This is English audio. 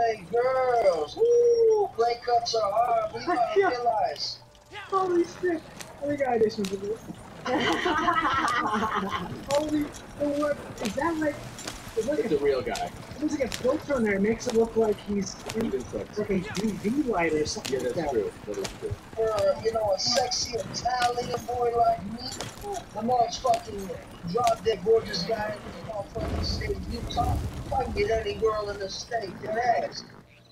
play girls. Woo! Clay cups are hard. We gotta Yeah. realize. Holy shit! Holy god, this was good. Holy, so what? Is that like? Is like It's a, a real guy. Looks like a filter on there. It makes it look like he's in, Even sex. like a UV light or something Yeah, like that's that. true. That is true. For, you know, a sexy Italian boy like me, the motherfucking drop dead gorgeous guy in this motherfucking state of Utah, I any girl in the state that ass.